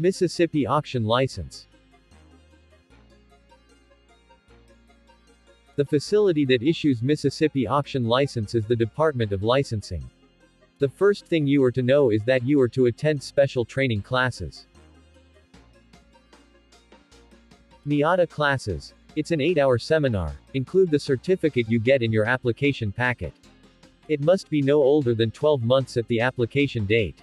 Mississippi Auction License. The facility that issues Mississippi Auction License is the Department of Licensing. The first thing you are to know is that you are to attend special training classes. MIADA classes. It's an 8-hour seminar. Include the certificate you get in your application packet. It must be no older than 12 months at the application date.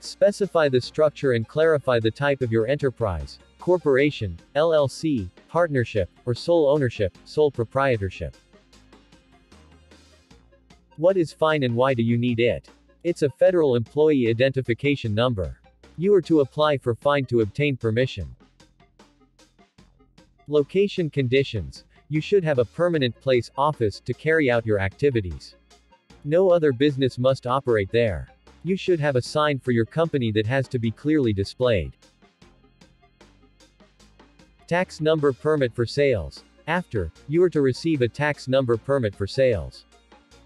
Specify the structure and clarify the type of your enterprise, corporation, LLC, partnership, or sole ownership, sole proprietorship. What is FEIN and why do you need it? It's a federal employee identification number. You are to apply for FEIN to obtain permission. Location conditions. You should have a permanent place, office, to carry out your activities. No other business must operate there. You should have a sign for your company that has to be clearly displayed. Tax number permit for sales. After, you are to receive a tax number permit for sales.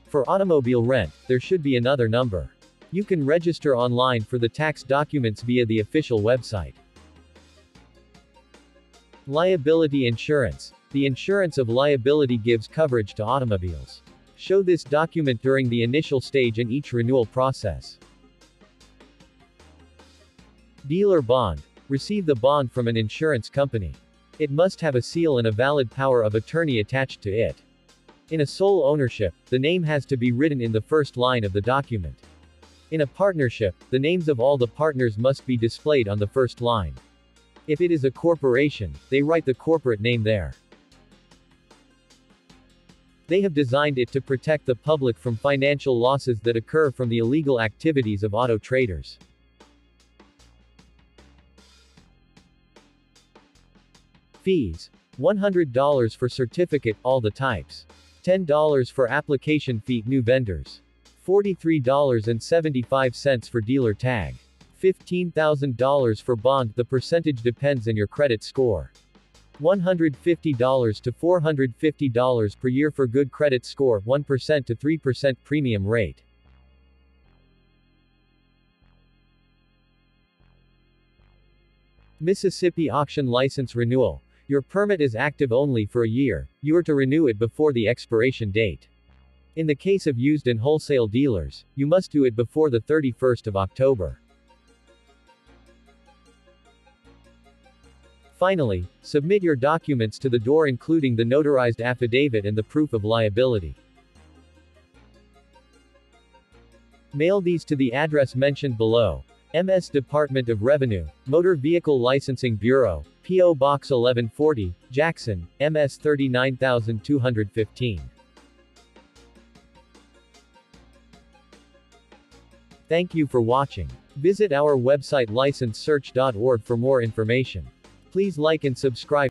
For automobile rent, there should be another number. You can register online for the tax documents via the official website. Liability insurance. The insurance of liability gives coverage to automobiles. Show this document during the initial stage and each renewal process. Dealer bond. Receive the bond from an insurance company. It must have a seal and a valid power of attorney attached to it. In a sole ownership, the name has to be written in the first line of the document. In a partnership, the names of all the partners must be displayed on the first line. If it is a corporation, they write the corporate name there. They have designed it to protect the public from financial losses that occur from the illegal activities of auto traders. Fees. $100 for certificate, all the types. $10 for application fee, new vendors. $43.75 for dealer tag. $15,000 for bond, the percentage depends on your credit score. $150 to $450 per year for good credit score, 1% to 3% premium rate. Mississippi Auction License Renewal. Your permit is active only for a year, you are to renew it before the expiration date. In the case of used and wholesale dealers, you must do it before the 31st of October. Finally, submit your documents to the door including the notarized affidavit and the proof of liability. Mail these to the address mentioned below. MS Department of Revenue, Motor Vehicle Licensing Bureau, P.O. Box 1140, Jackson, MS 39215. Thank you for watching. Visit our website licensesearch.org for more information. Please like and subscribe.